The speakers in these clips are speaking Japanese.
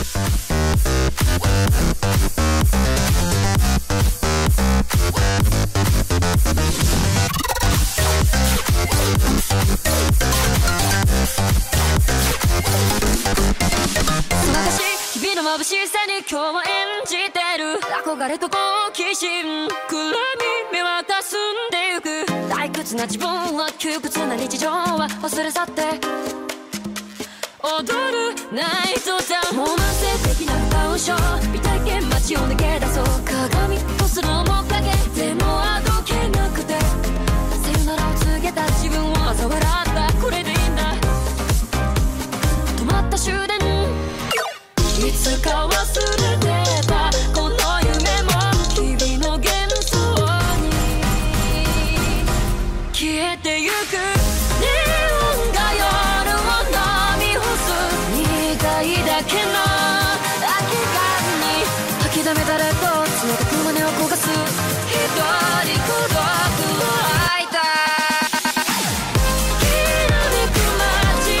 眩しさに今日は演じてる。憧れと好奇心暗闇見渡すんでゆく。退屈な自分は窮屈な日常は忘れ去って。踊るナイト You the きだめたれと冷た。く胸を焦がす一人孤独を吐いたきらめく街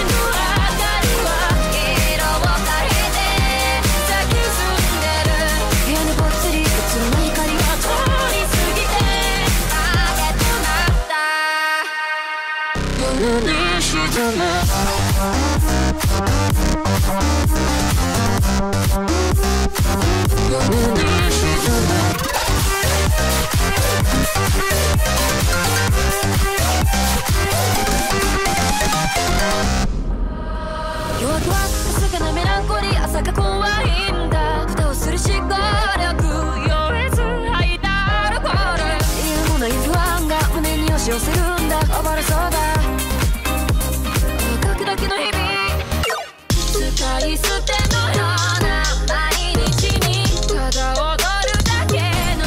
ランコリー朝が怖いんだ蓋をする思考力酔えず吐いたアルコール理由もない不安が胸に押し寄せるんだ暴れそうだ時々の日々使い捨てのような毎日にただ踊るだけの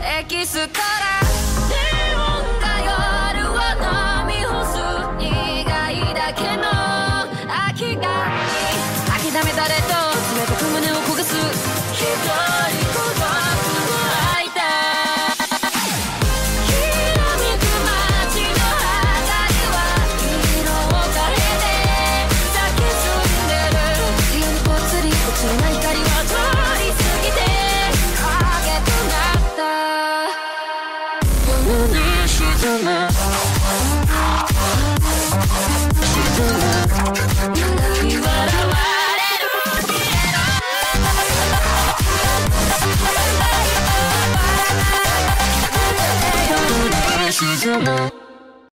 エキストラ来の夜に沈む